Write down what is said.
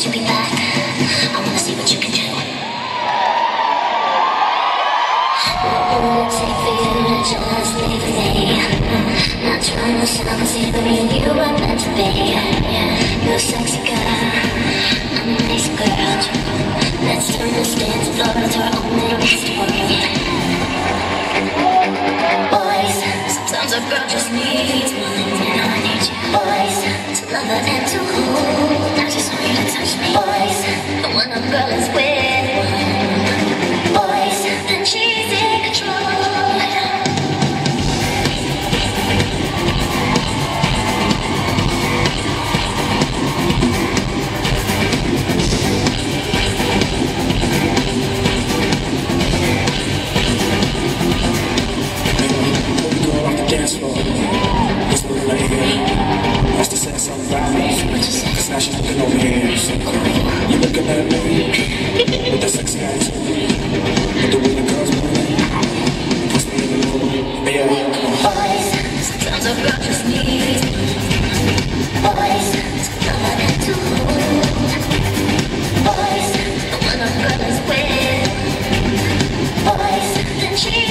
promise you'll be back. I wanna see what you can do. It for you to just leave? Not trying to sound you meant to be. You're a sexy girl, I'm a nice girl. Let's turn our Boys, sometimes a girl just needs. Boys, to love her and to hold. Just Boys, when a girl is with. Boys, then she's in control. The dance floor? looking at me with the sexy eyes. But the way the girls move, puts me in the mood. Yeah, come on. Boys, sometimes I feel just need. Boys, sometimes I got to hold. Boys, when I'm brothers with. Boys, then she.